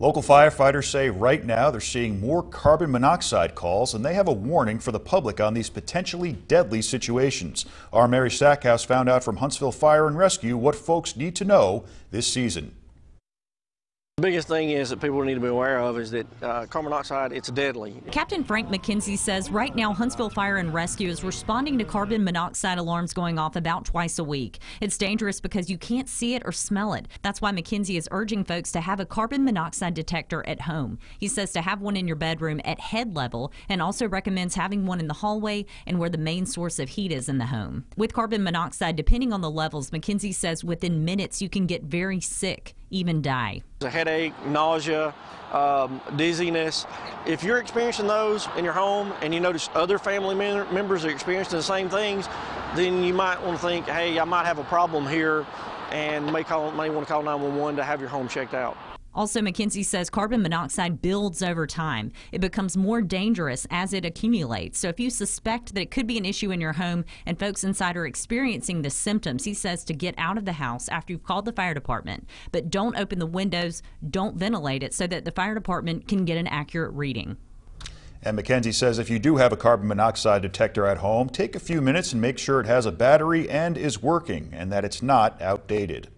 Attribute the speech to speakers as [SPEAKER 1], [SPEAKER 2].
[SPEAKER 1] Local firefighters say right now they're seeing more carbon monoxide calls and they have a warning for the public on these potentially deadly situations. Our Mary Stackhouse found out from Huntsville Fire and Rescue what folks need to know this season.
[SPEAKER 2] The biggest thing is that people need to be aware of is that uh, carbon monoxide, it's deadly.
[SPEAKER 3] Captain Frank McKenzie says right now Huntsville Fire and Rescue is responding to carbon monoxide alarms going off about twice a week. It's dangerous because you can't see it or smell it. That's why McKenzie is urging folks to have a carbon monoxide detector at home. He says to have one in your bedroom at head level and also recommends having one in the hallway and where the main source of heat is in the home. With carbon monoxide, depending on the levels, McKenzie says within minutes you can get very sick, even die.
[SPEAKER 2] A headache, nausea, um, dizziness. If you're experiencing those in your home and you notice other family members are experiencing the same things, then you might want to think, hey, I might have a problem here and may, call, may want to call 911 to have your home checked out.
[SPEAKER 3] Also, McKenzie says carbon monoxide builds over time. It becomes more dangerous as it accumulates. So, if you suspect that it could be an issue in your home and folks inside are experiencing the symptoms, he says to get out of the house after you've called the fire department. But don't open the windows, don't ventilate it so that the fire department can get an accurate reading.
[SPEAKER 1] And McKenzie says if you do have a carbon monoxide detector at home, take a few minutes and make sure it has a battery and is working and that it's not outdated.